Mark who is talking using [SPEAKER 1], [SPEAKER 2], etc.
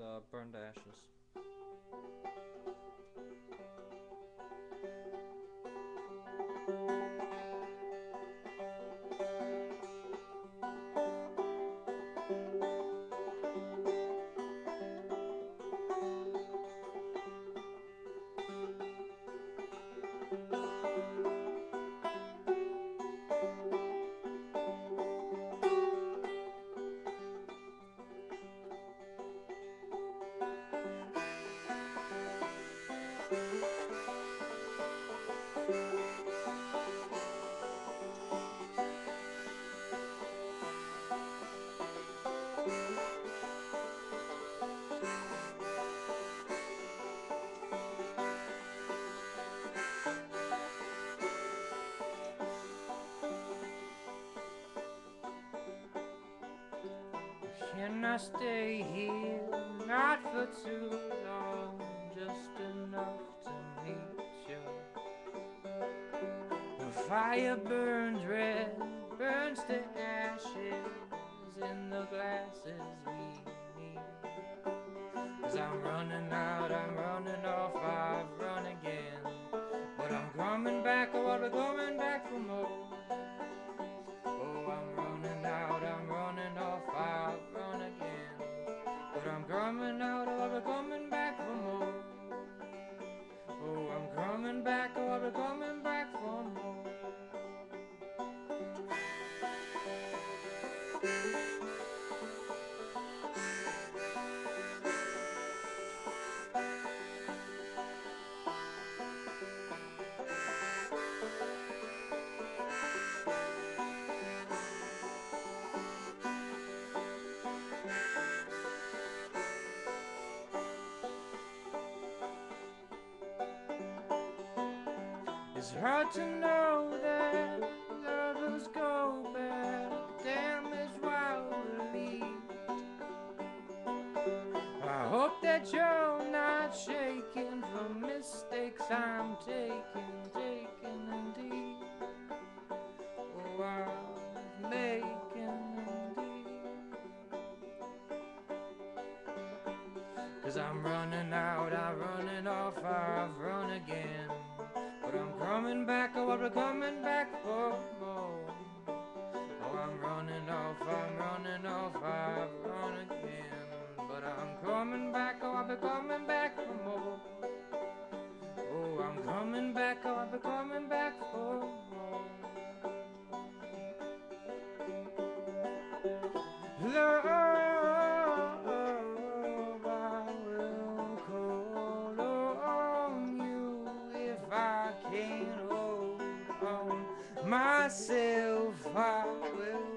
[SPEAKER 1] uh, Burned Ashes. Can I stay here? Not for too long, just enough to meet you. The fire burns red, burns to ashes in the glasses we need. Cause I'm running out, I'm running off, I've run again. But I'm coming back, oh, be coming back for more. It's hard to know that you're not shaking from mistakes I'm taking, taking indeed. Oh, I'm making indeed. Cause I'm running out, I'm running off, I've run again. But I'm coming back, oh, I'm coming back for. Oh, be coming back for more. Oh, I'm coming back, oh, I'll be coming back for more. Love, I will call on you if I can't hold on myself. I will